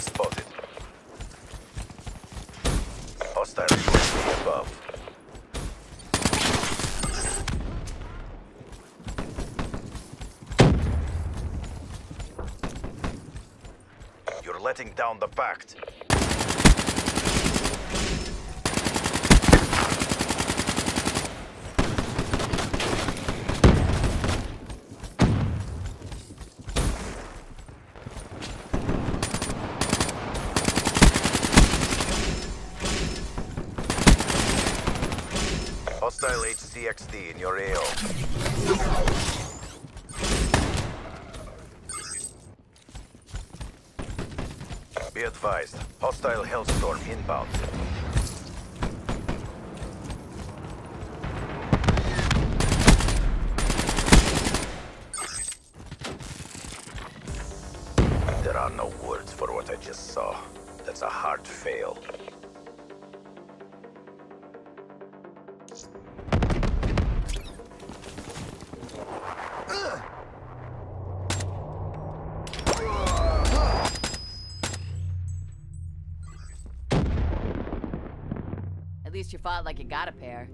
spotted. Hostile UAV above. You're letting down the pact. HCXD in your AO. Be advised, hostile Hellstorm inbound. There are no words for what I just saw. That's a hard fail. Like you got a pair.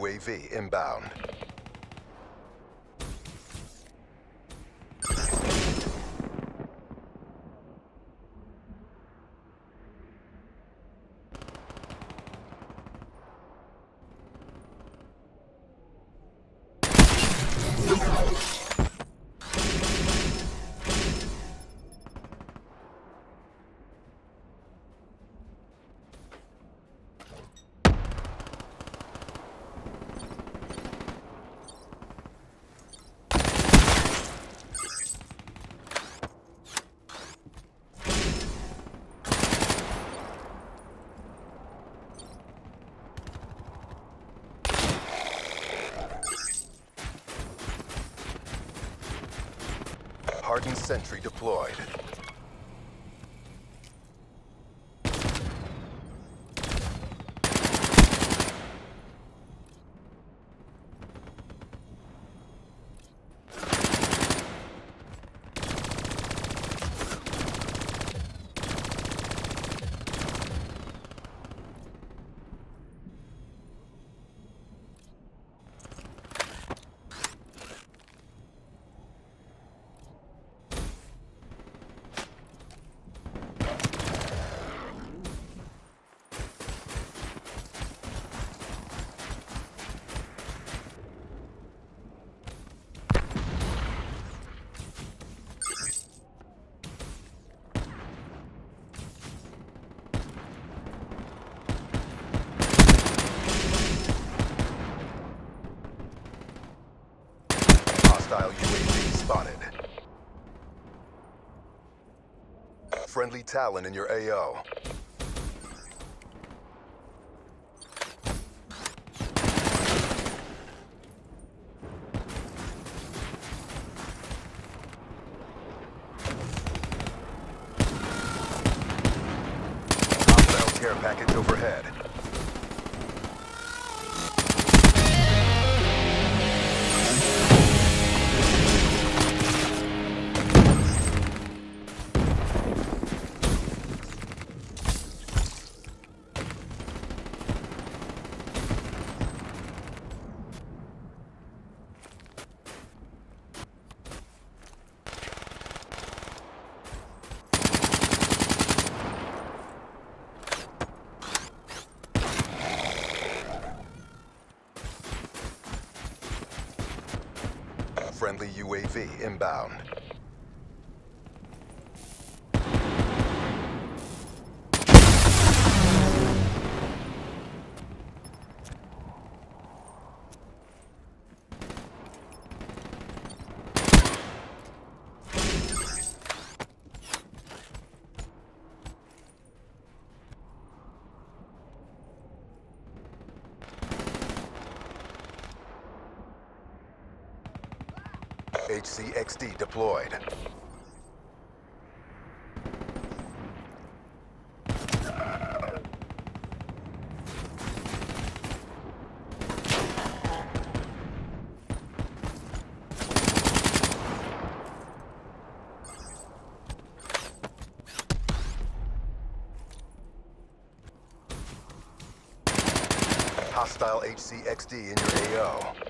UAV inbound. Hardened sentry deployed. Hostile UAV spotted. Friendly Talon in your AO. Care package overhead. UAV inbound. HCXD deployed. Hostile HCXD in your AO.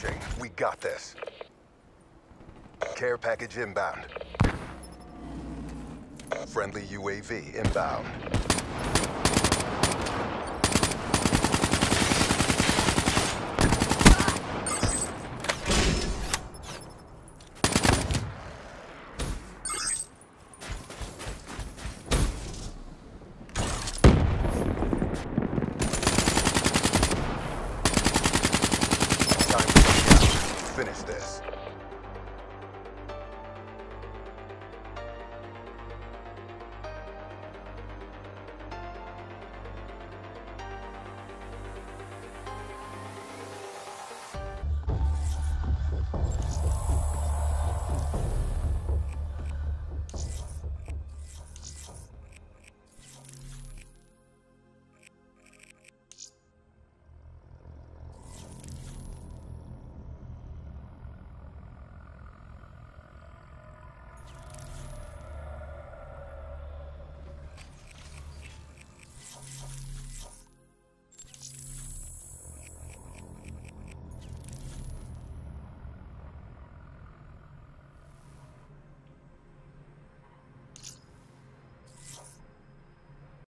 Pushing. We got this. Care package inbound. Friendly UAV inbound. finish this.